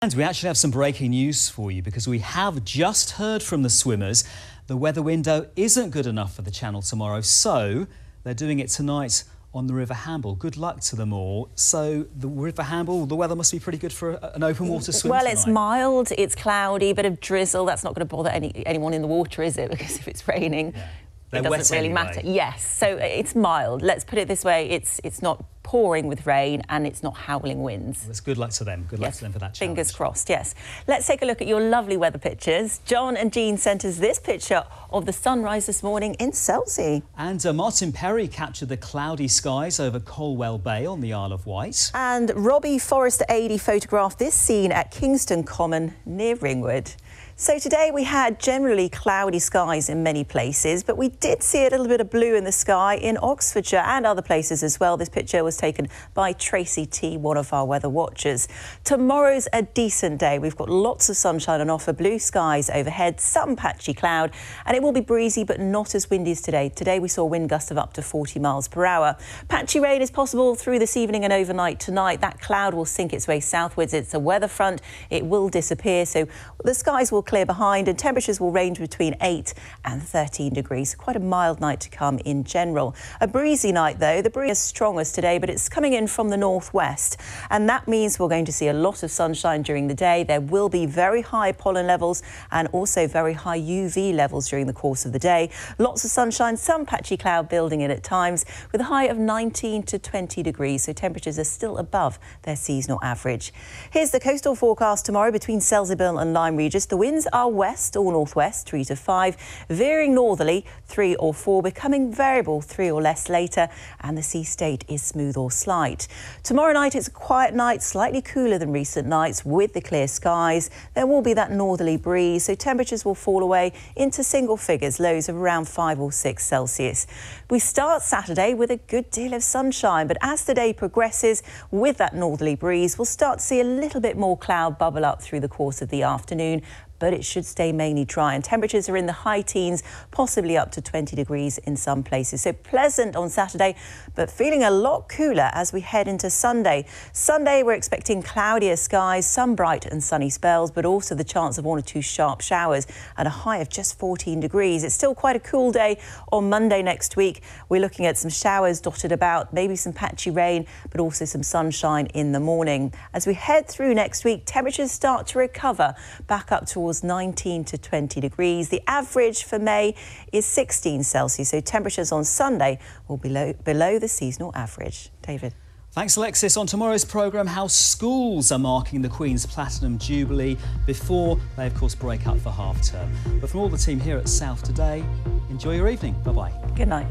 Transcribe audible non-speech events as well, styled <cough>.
And we actually have some breaking news for you because we have just heard from the swimmers the weather window isn't good enough for the channel tomorrow, so they're doing it tonight on the River Hamble. Good luck to them all. So the River Hamble, the weather must be pretty good for an open water swim Well, tonight. it's mild, it's cloudy, bit of drizzle. That's not going to bother any, anyone in the water, is it? <laughs> Because if it's raining, They're it doesn't really anyway. matter. Yes, so it's mild. Let's put it this way: it's it's not pouring with rain and it's not howling winds. It's good luck to them. Good luck Yes, to them for that challenge. Fingers crossed, yes. Let's take a look at your lovely weather pictures. John and Jean sent us this picture of the sunrise this morning in Selsey. And uh, Martin Perry captured the cloudy skies over Colwell Bay on the Isle of Wight. And Robbie Forrester Ady photographed this scene at Kingston Common near Ringwood. So today we had generally cloudy skies in many places, but we did see a little bit of blue in the sky in Oxfordshire and other places as well. This picture was taken by Tracy T, one of our weather watchers. Tomorrow's a decent day. We've got lots of sunshine on offer, blue skies overhead, some patchy cloud, and it will be breezy but not as windy as today. Today we saw wind gusts of up to 40 miles per hour. Patchy rain is possible through this evening and overnight tonight. That cloud will sink its way southwards. It's a weather front. It will disappear, so the skies will clear behind and temperatures will range between 8 and 13 degrees. Quite a mild night to come in general. A breezy night though. The breeze is strong as today, but it's coming in from the northwest, and that means we're going to see a lot of sunshine during the day. There will be very high pollen levels and also very high UV levels during the course of the day. Lots of sunshine, some patchy cloud building in at times, with a high of 19 to 20 degrees, so temperatures are still above their seasonal average. Here's the coastal forecast tomorrow between Selsey Bill and Lyme Regis. The winds are west or northwest, 3 to 5, veering northerly, 3 or 4, becoming variable, 3 or less later, and the sea state is smooth or slight. Tomorrow night it's a quiet night, slightly cooler than recent nights with the clear skies. There will be that northerly breeze, so temperatures will fall away into single figures, lows of around 5 or 6 Celsius. We start Saturday with a good deal of sunshine, but as the day progresses with that northerly breeze, we'll start to see a little bit more cloud bubble up through the course of the afternoon but it should stay mainly dry. And temperatures are in the high teens, possibly up to 20 degrees in some places. So pleasant on Saturday, but feeling a lot cooler as we head into Sunday. Sunday, we're expecting cloudier skies, some bright and sunny spells, but also the chance of one or two sharp showers at a high of just 14 degrees. It's still quite a cool day on Monday next week. We're looking at some showers dotted about, maybe some patchy rain, but also some sunshine in the morning. As we head through next week, temperatures start to recover back up towards 19 to 20 degrees. The average for May is 16 Celsius, so temperatures on Sunday will be below, below the seasonal average. David. Thanks, Alexis. On tomorrow's programme, how schools are marking the Queen's Platinum Jubilee before they, of course, break up for half term. But from all the team here at South Today, enjoy your evening. Bye bye. Good night.